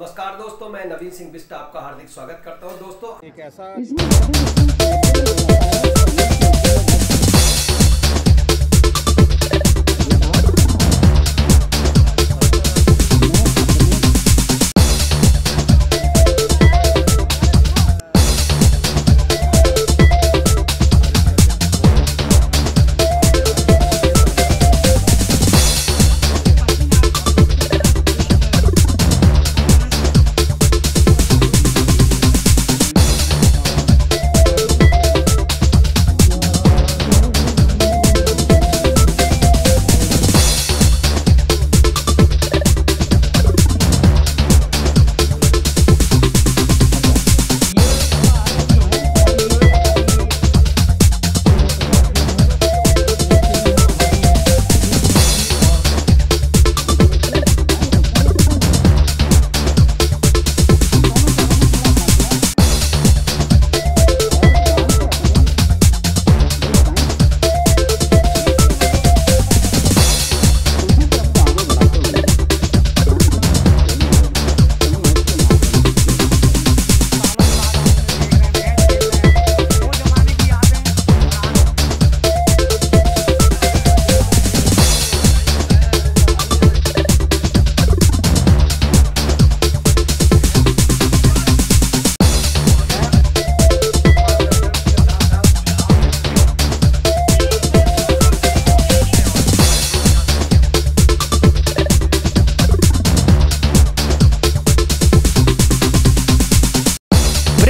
नमस्कार दोस्तों मैं नवीन सिंह बिस्ट आपका हार्दिक स्वागत करता हूँ। दोस्तों एक ऐसा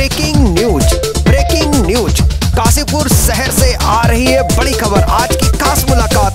breaking news breaking news. Kashipur शहर से आ रही है बड़ी खबर। आज की खास मुलाकात।